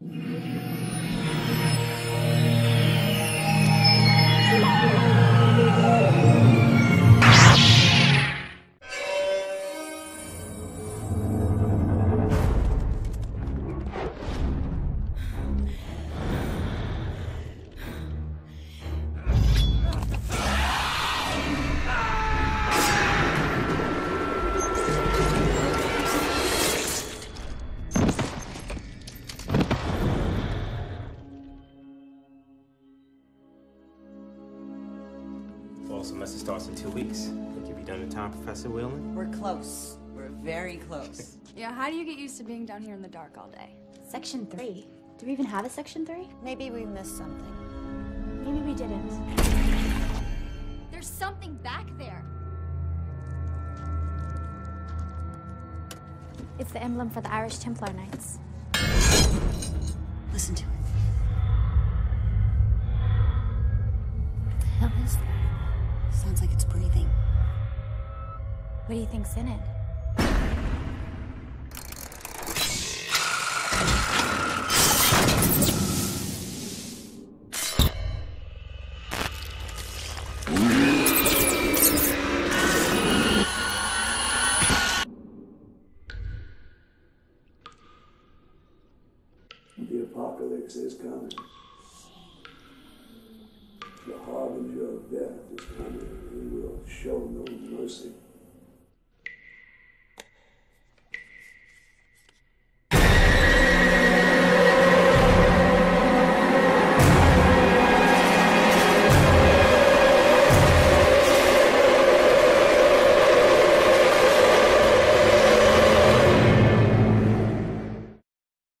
Música Fall semester starts in two weeks. Think you'll be done in time, Professor Whelan? We're close. We're very close. Yeah, how do you get used to being down here in the dark all day? Section 3. Do we even have a Section 3? Maybe we missed something. Maybe we didn't. There's something back there. It's the emblem for the Irish Templar Knights. Listen to it. Sounds like it's breathing. What do you think's in it? The apocalypse is coming. The harbinger of death is coming, and